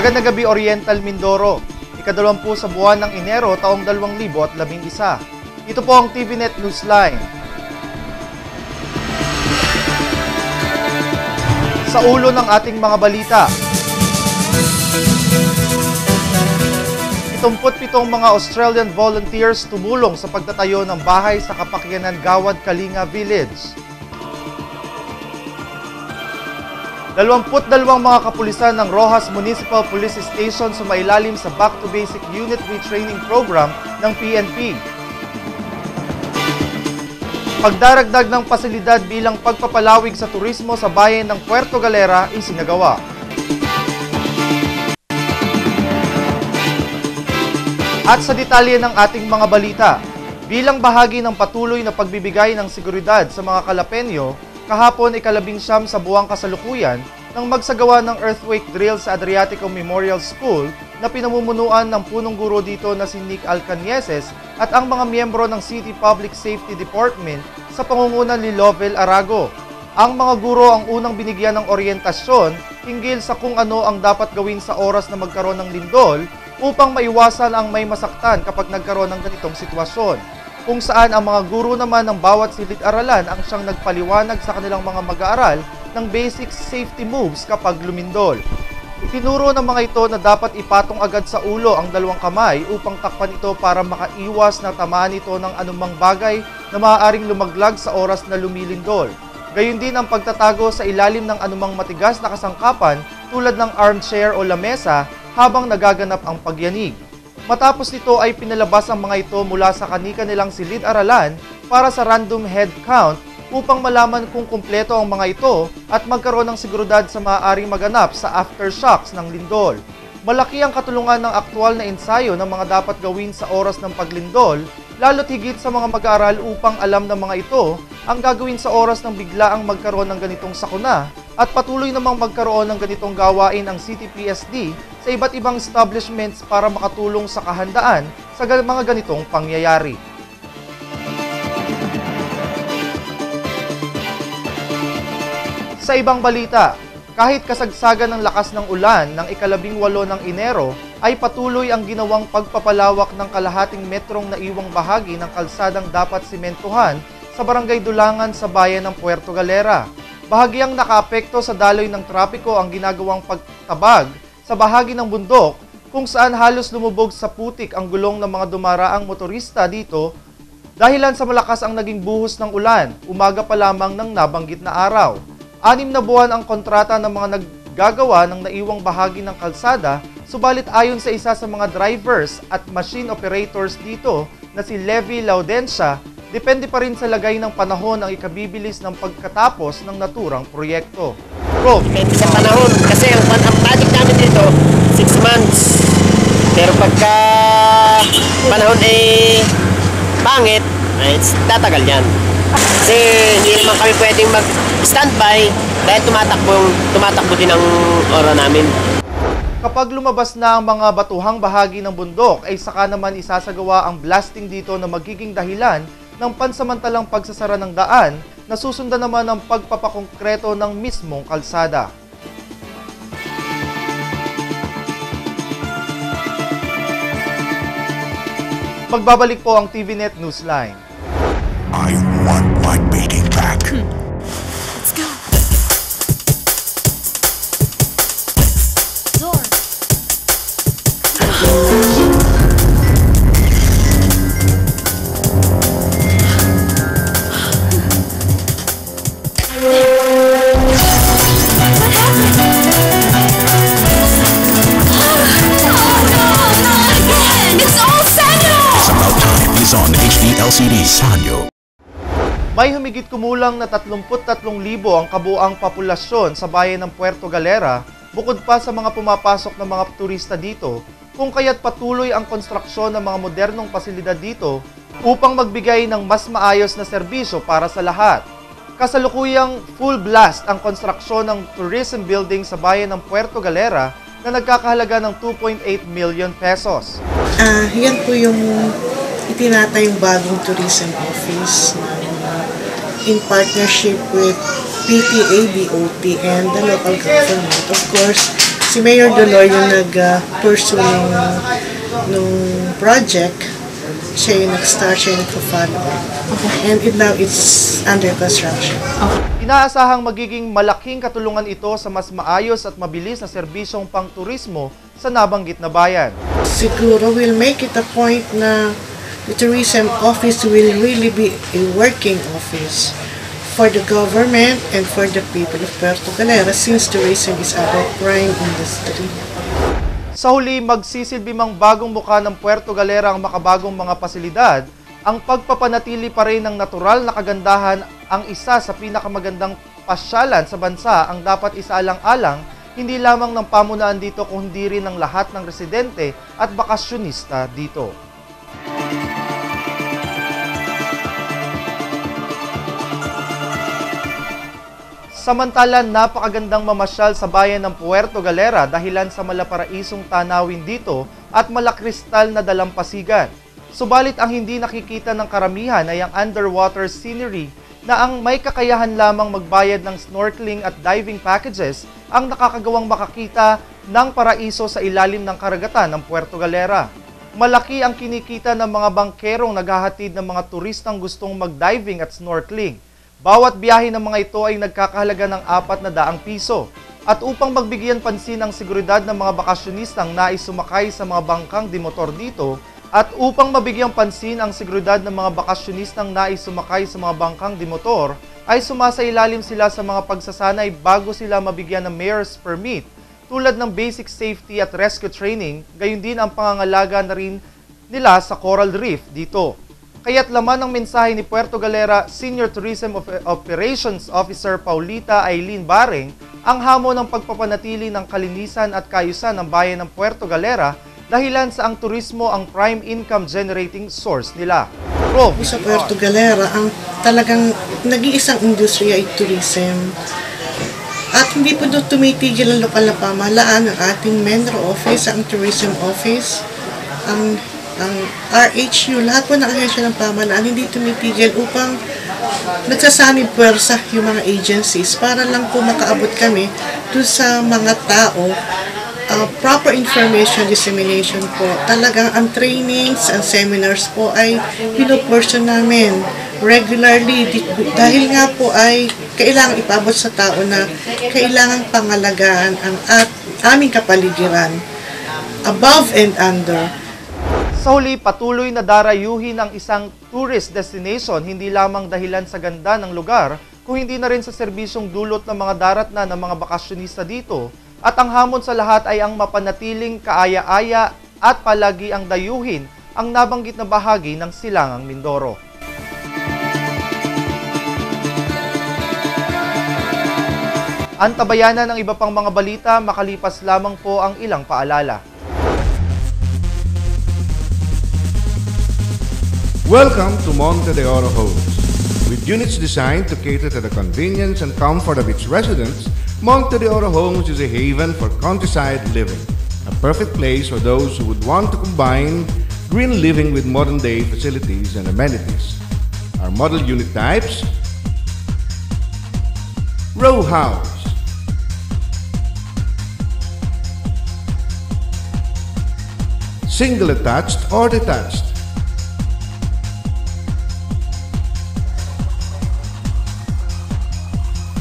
Magandang gabi Oriental Mindoro. Ikadalawampu sa buwan ng Enero taong 2011. Ito po ang TVNet Newsline. Sa ulo ng ating mga balita, 77 mga Australian volunteers tumulong sa pagtatayo ng bahay sa Kapakyanan Gawad Kalinga Village. 22 mga kapulisan ng Rojas Municipal Police Station sumailalim sa Back to Basic Unit Retraining Program ng PNP. Pagdaragdag ng pasilidad bilang pagpapalawig sa turismo sa bayan ng Puerto Galera isinagawa. At sa detalye ng ating mga balita, bilang bahagi ng patuloy na pagbibigay ng seguridad sa mga Kalapenyo, kahapon ikalabing siyam sa buwang kasalukuyan nang magsagawa ng earthquake drill sa Adriatico Memorial School na pinamumunuan ng punong guro dito na si Nick Alcanieses at ang mga miyembro ng City Public Safety Department sa pangungunan ni Lovell Arago. Ang mga guro ang unang binigyan ng oryentasyon hinggil sa kung ano ang dapat gawin sa oras na magkaroon ng lindol upang maiwasan ang may masaktan kapag nagkaroon ng ganitong sitwasyon. Kung saan ang mga guro naman ng bawat silid-aralan ang siyang nagpaliwanag sa kanilang mga mag-aaral ng basic safety moves kapag lumindol. Itinuro ng mga ito na dapat ipatong agad sa ulo ang dalawang kamay upang takpan ito para makaiwas na tamaan ito ng anumang bagay na maaaring lumaglag sa oras na lumilindol. Gayun din ang pagtatago sa ilalim ng anumang matigas na kasangkapan tulad ng armchair o lamesa habang nagaganap ang pagyanig. Matapos nito ay pinalabas ang mga ito mula sa kanika nilang silid-aralan para sa random head count upang malaman kung kumpleto ang mga ito at magkaroon ng seguridad sa maaaring maganap sa aftershocks ng lindol. Malaki ang katulungan ng aktwal na ensayo ng mga dapat gawin sa oras ng paglindol, lalo't higit sa mga mag-aaral upang alam ng mga ito ang gagawin sa oras ng biglaang magkaroon ng ganitong sakuna at patuloy namang magkaroon ng ganitong gawain ang CTPSD sa iba't ibang establishments para makatulong sa kahandaan sa mga ganitong pangyayari. Sa ibang balita, kahit kasagsagan ng lakas ng ulan ng ikalabing walo ng Enero, ay patuloy ang ginawang pagpapalawak ng kalahating metrong naiwang bahagi ng kalsadang dapat simentuhan sa Barangay Dulangan sa bayan ng Puerto Galera. Bahagyang nakaapekto sa daloy ng trapiko ang ginagawang pagtabag sa bahagi ng bundok kung saan halos lumubog sa putik ang gulong ng mga dumaraang motorista dito dahilan sa malakas ang naging buhos ng ulan, umaga pa lamang ng nabanggit na araw. Anim na buwan ang kontrata ng mga naggagawa ng naiwang bahagi ng kalsada, subalit ayon sa isa sa mga drivers at machine operators dito na si Levi Laudencia, depende pa rin sa lagay ng panahon ang ikabibilis ng pagkatapos ng naturang proyekto. Bro, Depende sa panahon. Kasi ang, ang project namin dito, 6 months. Pero pagka panahon ay pangit, ay tatagal yan. Kasi hindi naman kami pwedeng mag-standby dahil tumatakbo, tumatakbo din ang ora namin. Kapag lumabas na ang mga batuhang bahagi ng bundok, ay saka naman isasagawa ang blasting dito na magiging dahilan ng pansamantalang pagsasara ng daan na susundan naman ng pagpapakongkreto ng mismong kalsada. Magbabalik po ang TVNet Newsline. I May humigit kumulang na 33,000 ang kabuang populasyon sa bayan ng Puerto Galera bukod pa sa mga pumapasok na mga turista dito kung kaya't patuloy ang konstruksyon ng mga modernong pasilidad dito upang magbigay ng mas maayos na serbisyo para sa lahat. Kasalukuyang full blast ang konstruksyon ng tourism building sa bayan ng Puerto Galera na nagkakahalaga ng 2.8 million pesos. Ah, yan po yung itinatayong bagong tourism office na in partnership with PTA, DOT, and the local government. Of course, si Mayor Dolor yung nag-pursue nung, nung project. Siya yung nag-start, siya yung nag-follow. And it, now it's under construction. Inaasahang magiging malaking katulungan ito sa mas maayos at mabilis na serbisyong pangturismo sa nabanggit na bayan. Siguro will make it a point na the tourism office will really be a working office for the government and for the people of Puerto Galera since tourism is our prime industry. Sa huli, magsisilbi bagong mukha ng Puerto Galera ang makabagong mga pasilidad, ang pagpapanatili pa rin ng natural na kagandahan ang isa sa pinakamagandang pasyalan sa bansa ang dapat isaalang-alang hindi lamang ng pamunaan dito kundi rin ng lahat ng residente at bakasyonista dito. Samantala, napakagandang mamasyal sa bayan ng Puerto Galera dahilan sa malaparaisong tanawin dito at malakristal na dalampasigan. Subalit ang hindi nakikita ng karamihan ay ang underwater scenery na ang may kakayahan lamang magbayad ng snorkeling at diving packages ang nakakagawang makakita ng paraiso sa ilalim ng karagatan ng Puerto Galera. Malaki ang kinikita ng mga bangkerong naghahatid ng mga turistang gustong mag-diving at snorkeling. Bawat biyahe ng mga ito ay nagkakahalaga ng apat na daang piso. At upang magbigyan pansin ang seguridad ng mga bakasyonistang nais sumakay sa mga bangkang dimotor dito, at upang mabigyang pansin ang seguridad ng mga bakasyonistang nais sumakay sa mga bangkang dimotor, ay sumasailalim sila sa mga pagsasanay bago sila mabigyan ng mayor's permit tulad ng basic safety at rescue training, gayon din ang pangangalaga na rin nila sa coral reef dito. Kaya't laman ng mensahe ni Puerto Galera Senior Tourism Op- Operations Officer Paulita Aileen Bareng ang hamon ng pagpapanatili ng kalinisan at kaayusan ng bayan ng Puerto Galera dahilan sa ang turismo ang prime income generating source nila. Prof. Sa Puerto Galera, ang talagang nag-iisang industriya ay tourism. At hindi po doon tumitigil ang lokal na pamahalaan, ang ating MENRO office, ang tourism office, ang ang RHU, lahat po ng ahensya ng pamahalaan, hindi tumitigil upang nagsasanib puwersa yung mga agencies para lang po makaabot kami doon sa mga tao uh, proper information dissemination po. Talagang ang trainings and seminars po ay pinuportion namin regularly dahil nga po ay kailangan ipabot sa tao na kailangan pangalagaan ang at, aming kapaligiran above and under. Sa huli, patuloy na darayuhin ang isang tourist destination hindi lamang dahilan sa ganda ng lugar, kung hindi na rin sa serbisyong dulot ng mga darat na ng mga bakasyonista dito. At ang hamon sa lahat ay ang mapanatiling kaaya-aya at palagi ang dayuhin ang nabanggit na bahagi ng Silangang Mindoro. Antabayanan ng iba pang mga balita makalipas lamang po ang ilang paalala. Welcome to Monte de Oro Homes. With units designed to cater to the convenience and comfort of its residents, Monte de Oro Homes is a haven for countryside living. A perfect place for those who would want to combine green living with modern day facilities and amenities. Our model unit types Row House, Single attached or detached.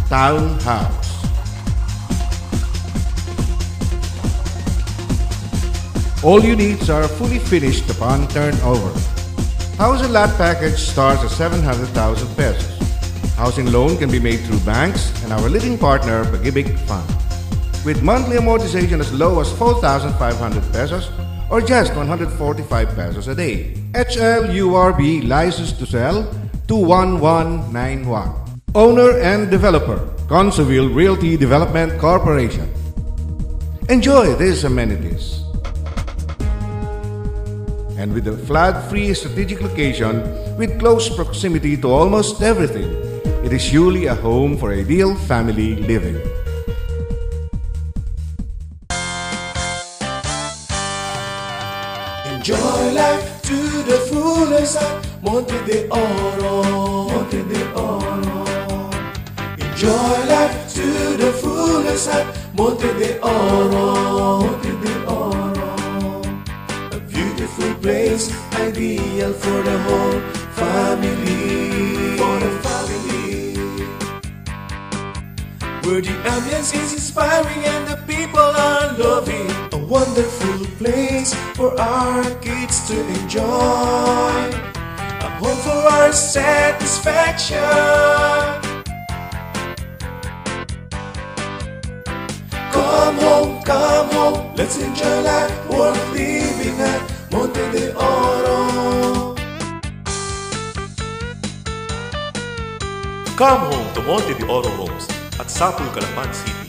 Townhouse. All units are fully finished upon turnover. House and lot package starts at 700,000 pesos. Housing loan can be made through banks and our leading partner, Pag-ibig Fund. With monthly amortization as low as 4,500 pesos or just 145 pesos a day. HLURB licensed to sell 21191. Owner and developer, Conseville Realty Development Corporation. Enjoy these amenities. And with a flood-free strategic location with close proximity to almost everything, it is surely a home for ideal family living. Enjoy life to the fullest at Monte de Oro. Monte de Oro. Joy life to the fullest at Monte de Oro, Monte de Oro. A beautiful place, ideal for the whole family. For the family. Where the ambience is inspiring and the people are loving. A wonderful place for our kids to enjoy. A home for our satisfaction. Home, come home, let's enjoy life worth living at Monte de Oro. Come home to Monte de Oro Homes at Sapul, Calapan City.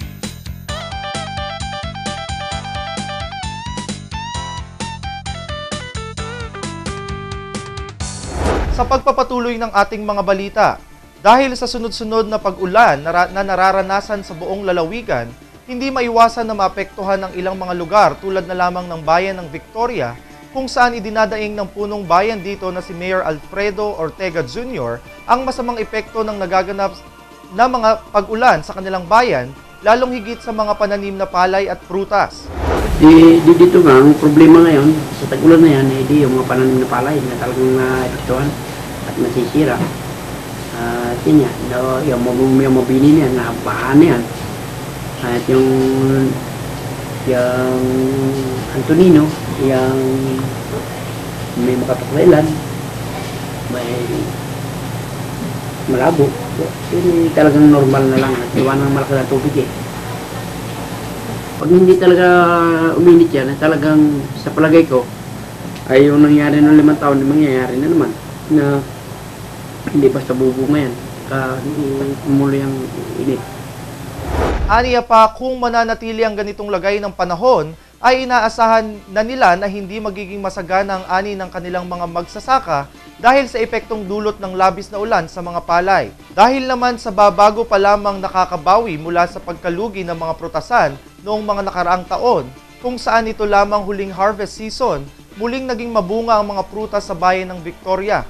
Sa pagpapatuloy ng ating mga balita, dahil sa sunod-sunod na pag-ulan na, na nararanasan sa buong lalawigan, hindi maiwasan na maapektuhan ng ilang mga lugar tulad na lamang ng bayan ng Victoria kung saan idinadaing ng punong bayan dito na si Mayor Alfredo Ortega Jr. ang masamang epekto ng nagaganap na mga pag-ulan sa kanilang bayan, lalong higit sa mga pananim na palay at prutas. Di, di dito nga, ang problema ngayon, sa tag-ulan na yan, eh, di yung mga pananim na palay na talagang naepektuhan at nasisira. At yun yan, yung, yung, yung mabini na bahan na yan. At yung, yung Antonino, yung may makataklailan, may malabo. Yun talagang normal na lang at iwan ng malaki na tubig eh. Pag hindi talaga uminit yan, talagang sa palagay ko, ay yung nangyari noong limang taon, mangyayari na naman. Na hindi basta bubunga yan. Ka, hindi tumuloy ang init. Aniya pa kung mananatili ang ganitong lagay ng panahon, ay inaasahan na nila na hindi magiging masagana ang ani ng kanilang mga magsasaka dahil sa epektong dulot ng labis na ulan sa mga palay. Dahil naman sa babago pa lamang nakakabawi mula sa pagkalugi ng mga prutasan noong mga nakaraang taon, kung saan ito lamang huling harvest season, muling naging mabunga ang mga prutas sa bayan ng Victoria.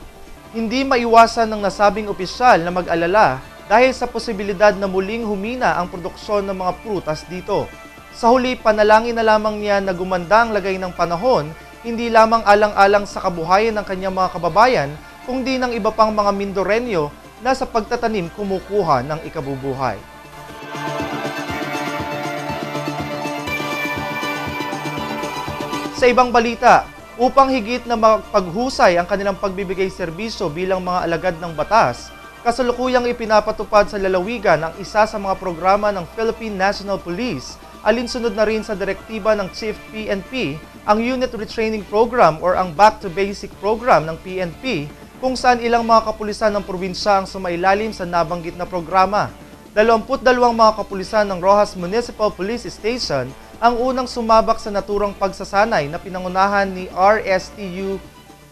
Hindi maiwasan ng nasabing opisyal na mag-alala dahil sa posibilidad na muling humina ang produksyon ng mga prutas dito. Sa huli, panalangin na lamang niya na gumanda ang lagay ng panahon, hindi lamang alang-alang sa kabuhayan ng kanyang mga kababayan, kundi ng iba pang mga Mindoreño na sa pagtatanim kumukuha ng ikabubuhay. Sa ibang balita, upang higit na mapaghusay ang kanilang pagbibigay serbisyo bilang mga alagad ng batas, kasalukuyang ipinapatupad sa lalawigan ang isa sa mga programa ng Philippine National Police alinsunod na rin sa direktiba ng Chief PNP ang Unit Retraining Program or ang Back to Basic Program ng PNP kung saan ilang mga kapulisan ng probinsya ang sumailalim sa nabanggit na programa. 22 mga kapulisan ng Rojas Municipal Police Station ang unang sumabak sa naturang pagsasanay na pinangunahan ni RSTU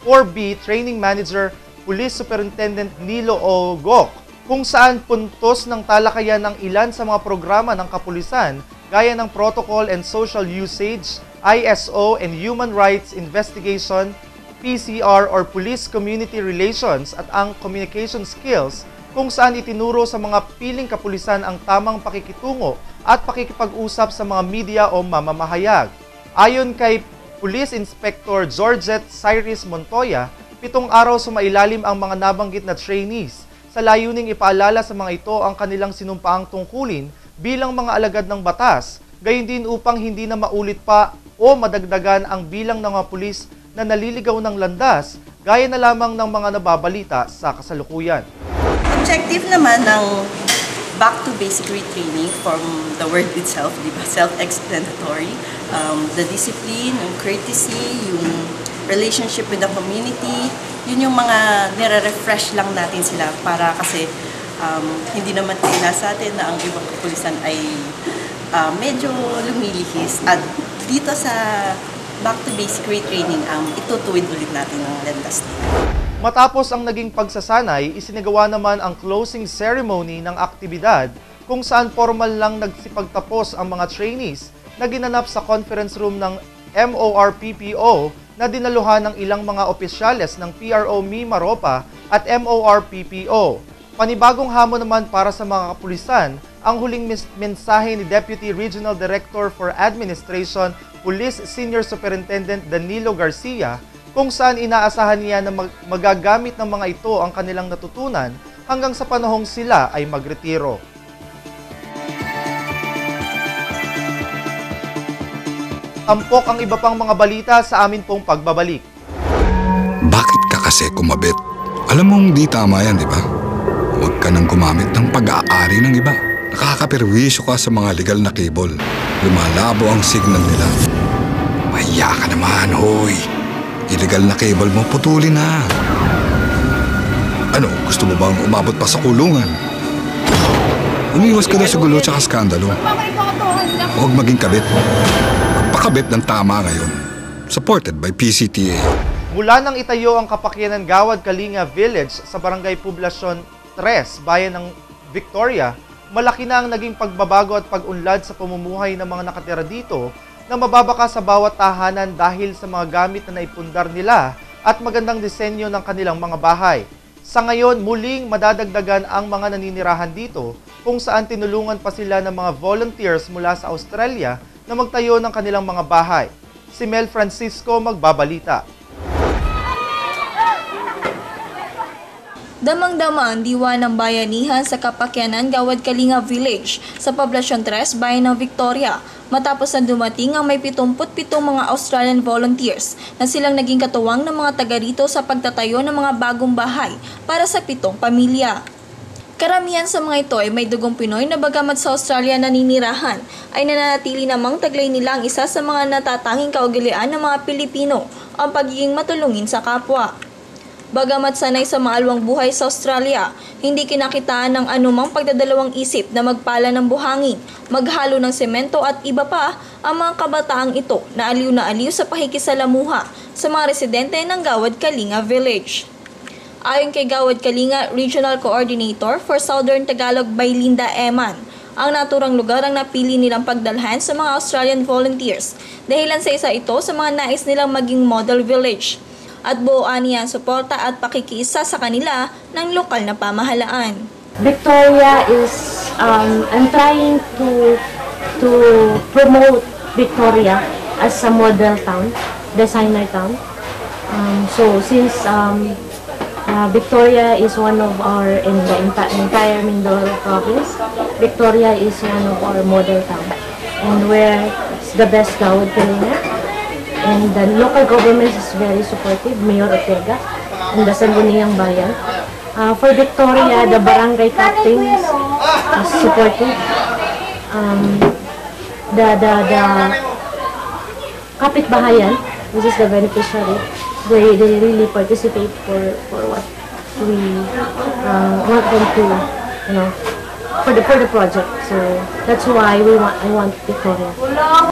4B Training Manager Police Superintendent Nilo Ogok kung saan puntos ng talakayan ng ilan sa mga programa ng kapulisan gaya ng Protocol and Social Usage, ISO, and Human Rights Investigation, PCR or Police Community Relations at ang Communication Skills kung saan itinuro sa mga piling kapulisan ang tamang pakikitungo at pakikipag-usap sa mga media o mamamahayag. Ayon kay Police Inspector Georgette Cyrus Montoya, pitong araw sumailalim ang mga nabanggit na trainees sa layuning ipaalala sa mga ito ang kanilang sinumpaang tungkulin bilang mga alagad ng batas, gayon din upang hindi na maulit pa o madagdagan ang bilang ng mga pulis na naliligaw ng landas gaya na lamang ng mga nababalita sa kasalukuyan. Objective naman ng back to basic retraining from the word itself, di ba? Self-explanatory. Um, the discipline, yung courtesy, yung relationship with the community, yun yung mga nire-refresh lang natin sila para kasi um, hindi naman tina sa atin na ang ibang kapulisan ay uh, medyo lumilihis at dito sa back to basic retraining um, itutuwid ulit natin ang landas nila. Matapos ang naging pagsasanay, isinagawa naman ang closing ceremony ng aktibidad kung saan formal lang nagsipagtapos ang mga trainees na ginanap sa conference room ng MORPPO na dinaluhan ng ilang mga opisyales ng PRO Mi Maropa at MORPPO. Panibagong hamon naman para sa mga kapulisan ang huling mensahe ni Deputy Regional Director for Administration Police Senior Superintendent Danilo Garcia kung saan inaasahan niya na mag- magagamit ng mga ito ang kanilang natutunan hanggang sa panahong sila ay magretiro. Tampok ang iba pang mga balita sa amin pong pagbabalik. Bakit ka kasi kumabit? Alam mong di tama yan, di ba? Huwag ka nang gumamit ng pag-aari ng iba. Nakakaperwisyo ka sa mga legal na cable. Lumalabo ang signal nila. Mahiya ka naman, hoy. Illegal na cable mo, putulin na. Ano, gusto mo bang umabot pa sa kulungan? Umiwas ka na sa gulo tsaka skandalo. Huwag maging kabit. Magpakabit ng tama ngayon. Supported by PCTA. Mula nang itayo ang Kapakyanan Gawad Kalinga Village sa Barangay Poblasyon 3, bayan ng Victoria, malaki na ang naging pagbabago at pag-unlad sa pamumuhay ng mga nakatira dito na mababaka sa bawat tahanan dahil sa mga gamit na naipundar nila at magandang disenyo ng kanilang mga bahay. Sa ngayon, muling madadagdagan ang mga naninirahan dito kung saan tinulungan pa sila ng mga volunteers mula sa Australia na magtayo ng kanilang mga bahay. Si Mel Francisco magbabalita. Damang-dama ang diwa ng bayanihan sa Kapakyanan, Gawad Kalinga Village sa Poblasyon 3, bayan ng Victoria matapos na dumating ang may 77 mga Australian volunteers na silang naging katuwang ng mga taga rito sa pagtatayo ng mga bagong bahay para sa pitong pamilya. Karamihan sa mga ito ay may dugong Pinoy na bagamat sa Australia naninirahan ay nananatili namang taglay nila ang isa sa mga natatanging kaugalian ng mga Pilipino ang pagiging matulungin sa kapwa. Bagamat sanay sa maalwang buhay sa Australia, hindi kinakitaan ng anumang pagdadalawang isip na magpala ng buhangin, maghalo ng semento at iba pa ang mga kabataang ito na aliw na aliw sa pakikisalamuha sa mga residente ng Gawad Kalinga Village. Ayon kay Gawad Kalinga Regional Coordinator for Southern Tagalog by Linda Eman, ang naturang lugar ang napili nilang pagdalhan sa mga Australian volunteers dahilan sa isa ito sa mga nais nilang maging model village at buuan niya ang suporta at pakikiisa sa kanila ng lokal na pamahalaan. Victoria is um, I'm trying to to promote Victoria as a model town, designer town. Um, so since um, uh, Victoria is one of our in the enti- entire Mindoro province, Victoria is one of our model town, and where the best Gawad Kalinga. And the local government is very supportive, Mayor Ortega, and the Sangguniang Bayan. Uh, for Victoria, the barangay captains is supportive. Um, the, the, the kapitbahayan, which is the beneficiary, they, they really participate for, for what we uh, want them to, you know, for the, for the project. So that's why we want, I want Victoria.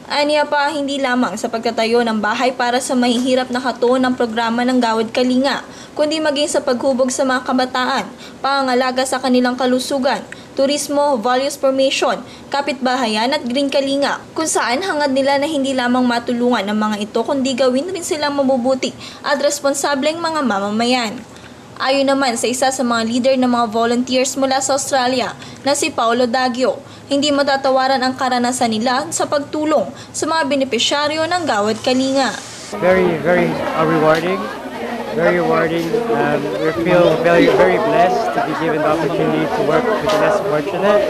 Aniya pa hindi lamang sa pagtatayo ng bahay para sa mahihirap na katuon ng programa ng Gawad Kalinga, kundi maging sa paghubog sa mga kabataan, pangangalaga sa kanilang kalusugan, turismo, values formation, kapitbahayan at green kalinga, kung saan hangad nila na hindi lamang matulungan ng mga ito kundi gawin rin silang mabubuti at responsableng mga mamamayan. Ayon naman sa isa sa mga leader ng mga volunteers mula sa Australia na si Paulo Dagio, hindi matatawaran ang karanasan nila sa pagtulong sa mga benepisyaryo ng Gawad Kalinga. very, very uh, rewarding. Very rewarding. Um, we feel very, very blessed to be given the opportunity to work with the less fortunate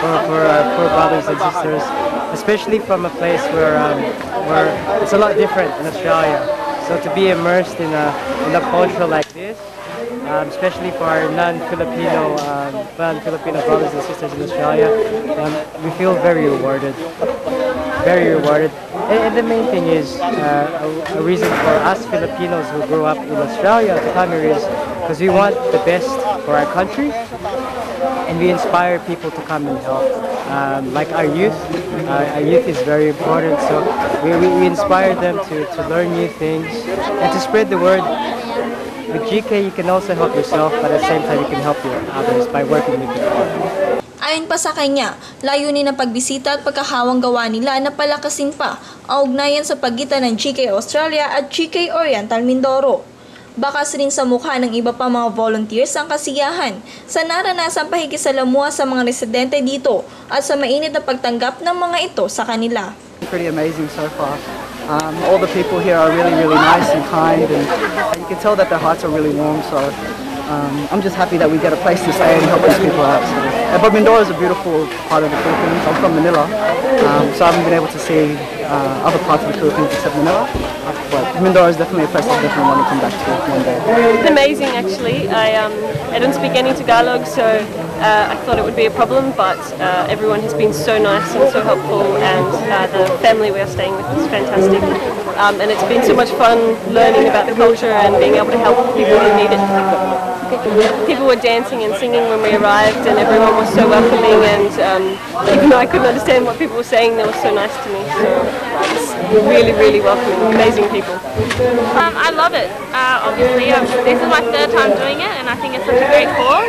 for, for our poor brothers and sisters, especially from a place where, um, where it's a lot different in Australia. So to be immersed in a, in a culture like this, um, especially for non-Filipino, um, non-Filipino brothers and sisters in Australia, um, we feel very rewarded very rewarded. And, and the main thing is uh, a, a reason for us Filipinos who grew up in Australia to come here is because we want the best for our country and we inspire people to come and help. Um, like our youth, uh, our youth is very important, so we, we, we inspire them to, to learn new things and to spread the word. With GK, you can also help yourself, but at the same time, you can help your others by working with them. Ayon pa sa kanya, layunin ng pagbisita at pagkahawang gawa nila na palakasin pa ang ugnayan sa pagitan ng GK Australia at GK Oriental Mindoro. Bakas rin sa mukha ng iba pa mga volunteers ang kasiyahan sa naranasang pakikisalamuha sa mga residente dito at sa mainit na pagtanggap ng mga ito sa kanila. pretty amazing so far. Um, all the people here are really, really nice and kind, and you can tell that their hearts are really warm. So um, I'm just happy that we get a place to stay and help these people out. So. uh, But Mindoro is a beautiful part of the Philippines. I'm from Manila, um, so I haven't been able to see uh, other parts of the Philippines except Manila. But Mindoro is definitely a place I definitely want to come back to one day. It's amazing actually. I um, I don't speak any Tagalog, so uh, I thought it would be a problem, but uh, everyone has been so nice and so helpful, and uh, the family we are staying with is fantastic. Um, and it's been so much fun learning about the culture and being able to help people who need it. People were dancing and singing when we arrived, and everyone was so welcoming. And um, even though I couldn't understand what people were saying, they were so nice to me. So really, really welcoming, amazing people. Um, I love it. Uh, obviously, um, this is my third time doing it, I think it's such a great cause.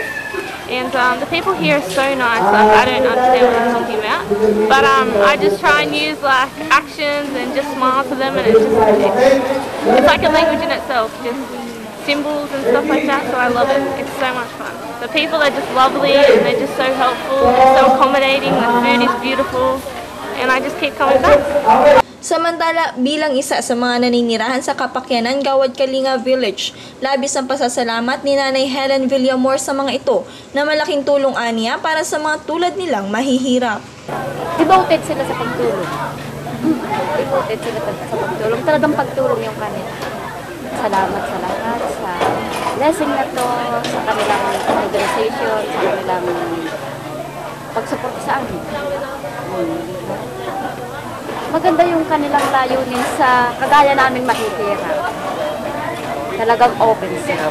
And um, the people here are so nice. Like, I don't understand what they're talking about, but um, I just try and use like actions and just smile to them, and it's just it's, it's like a language in itself, just symbols and stuff like that. So I love it. It's so much fun. The people are just lovely, and they're just so helpful. They're so accommodating. The food is beautiful, and I just keep coming back. Samantala, bilang isa sa mga naninirahan sa Kapakyanan, Gawad Kalinga Village, labis ang pasasalamat ni Nanay Helen Villamor sa mga ito na malaking tulong aniya para sa mga tulad nilang mahihirap. devoted sila sa pagtulong. Devoted sila sa pagtulong. Talagang pagtulong yung kanila. Salamat sa lahat, sa blessing na to, sa kanilang organization, sa kanilang pagsuporta sa amin. Hmm. Maganda yung kanilang layunin sa kagaya namin mahihirap. Talagang open sila.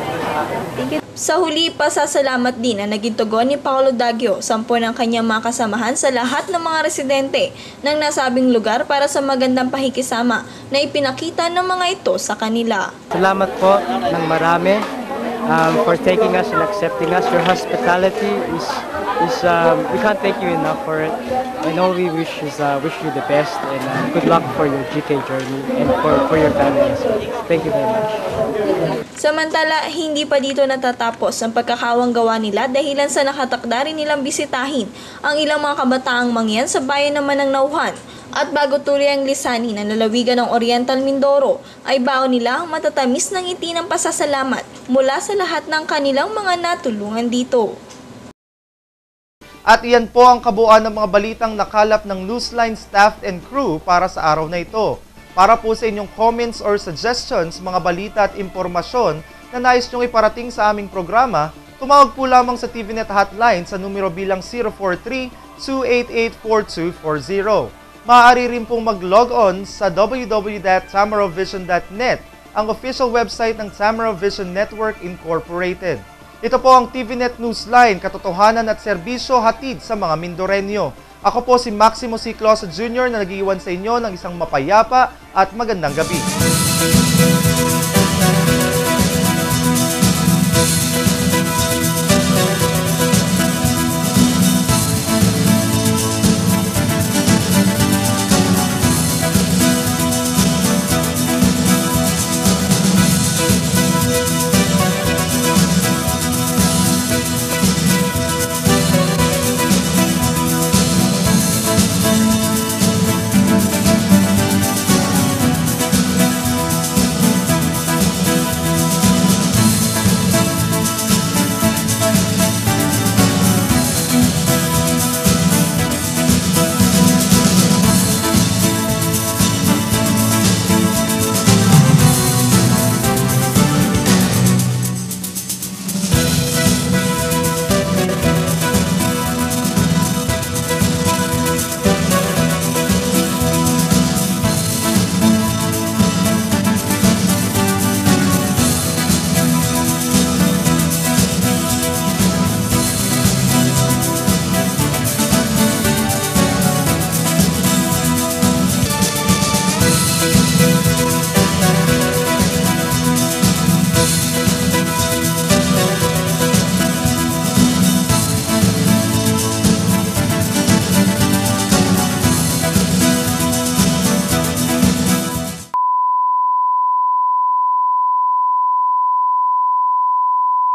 Sa huli, pasasalamat din ang naging tugon ni Paolo Daggio, sampo ng kanyang mga kasamahan sa lahat ng mga residente ng nasabing lugar para sa magandang pakikisama na ipinakita ng mga ito sa kanila. Salamat po ng marami um, for taking us and accepting us. Your hospitality is is um, we can't thank you enough for it. And all we wish is uh, wish you the best and uh, good luck for your GK journey and for for your family as well. Thank you very much. Samantala, hindi pa dito natatapos ang pagkakawang gawa nila dahilan sa nakatakda rin nilang bisitahin ang ilang mga kabataang mangyan sa bayan naman ng Nauhan. At bago tuloy ang lisanin ng lalawigan ng Oriental Mindoro, ay baon nila ang matatamis ng ngiti ng pasasalamat mula sa lahat ng kanilang mga natulungan dito. At iyan po ang kabuuan ng mga balitang nakalap ng Newsline staff and crew para sa araw na ito. Para po sa inyong comments or suggestions, mga balita at impormasyon na nais nyong iparating sa aming programa, tumawag po lamang sa TVNet hotline sa numero bilang 043-288-4240. Maaari rin pong mag-log on sa www.tamarovision.net, ang official website ng Tamara Vision Network Incorporated. Ito po ang TVNet Newsline, katotohanan at serbisyo hatid sa mga Mindorenyo. Ako po si Maximo C. Closa Jr. na nag-iwan sa inyo ng isang mapayapa at magandang gabi.